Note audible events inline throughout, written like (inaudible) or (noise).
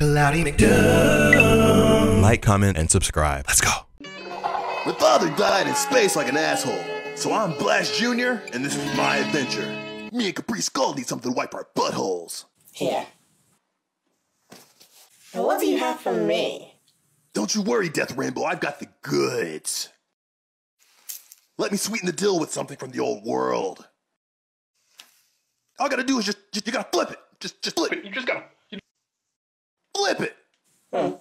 Cloudie McDoom. Like, comment, and subscribe. Let's go. My father died in space like an asshole. So I'm Blast Jr., and this is my adventure. Me and Capri Skull need something to wipe our buttholes. Here. And what do you have for me? Don't you worry, Death Rainbow, I've got the goods. Let me sweeten the deal with something from the old world. All I gotta do is just, just you gotta flip it. Just, just flip it. You just gotta you flip it. Hmm.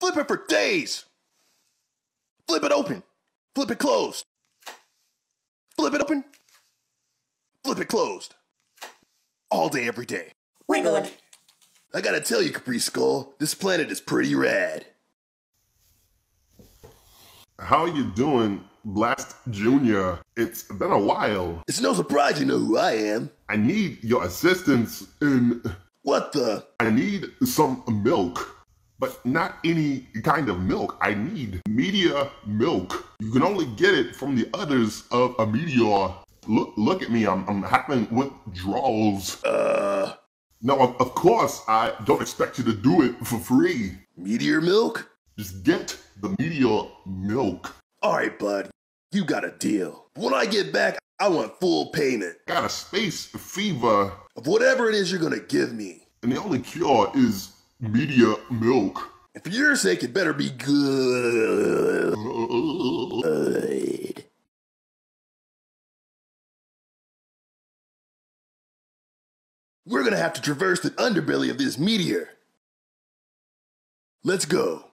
Flip it for days. Flip it open. Flip it closed. Flip it open. Flip it closed. All day, every day. We're good. I gotta tell you, Capri Skull, this planet is pretty rad. How are you doing, Blast Junior? It's been a while. It's no surprise you know who I am. I need your assistance in. What the? I need some milk, but not any kind of milk. I need meteor milk. You can only get it from the others of a meteor. Look, look at me. I'm, I'm having withdrawals. Uh, No, of, of course, I don't expect you to do it for free. meteor milk? Just get the meteor milk. Alright, bud. You got a deal. When I get back, I want full payment Got a space fever, of whatever it is you're gonna give me. and the only cure is meteor milk. And for your sake, it better be good. We're gonna have to traverse the underbelly of this meteor. Let's go.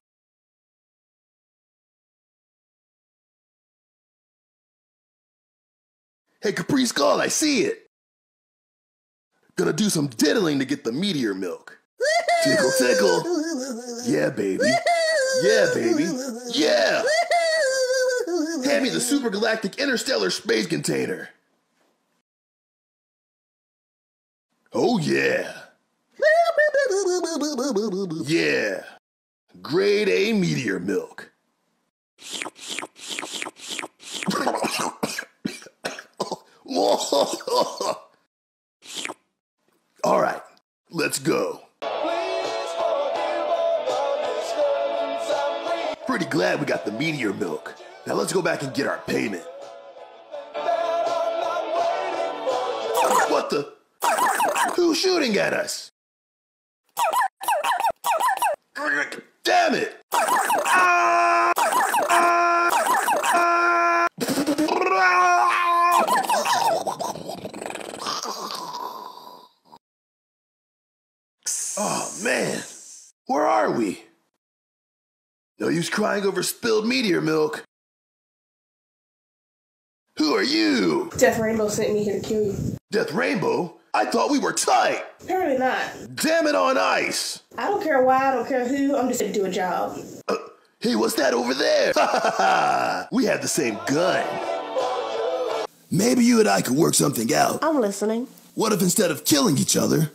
Hey, Capri Skull, I see it. Gonna do some diddling to get the meteor milk. Tickle, tickle. Yeah, baby. Yeah, baby. Yeah. Hand me the super galactic interstellar space container. Oh, yeah. Yeah. Grade A meteor milk. All right, let's go. Pretty glad we got the meteor milk. Now let's go back and get our payment. What the? Who's shooting at us? Damn it! Oh man, where are we? No use crying over spilled meteor milk. Who are you? Death Rainbow sent me here to kill you. Death Rainbow? I thought we were tight. Apparently not. Damn it on ice. I don't care why, I don't care who, I'm just here to do a job. Uh, hey, what's that over there? (laughs) we have the same gun. Maybe you and I could work something out. I'm listening. What if instead of killing each other,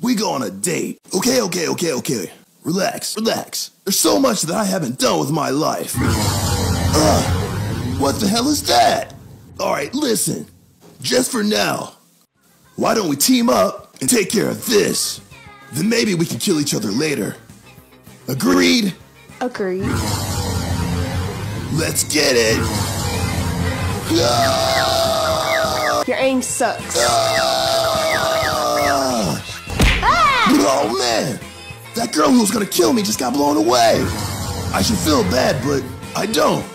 we go on a date? Okay, okay, okay, okay. Relax, relax. There's so much that I haven't done with my life. Ugh, what the hell is that? Alright, listen. Just for now, why don't we team up and take care of this? Then maybe we can kill each other later. Agreed? Agreed. Let's get it! Your aim sucks. Oh man! That girl who was gonna kill me just got blown away! I should feel bad, but I don't.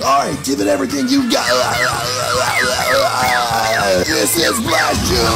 Alright, give it everything you got. This is Blast Junior!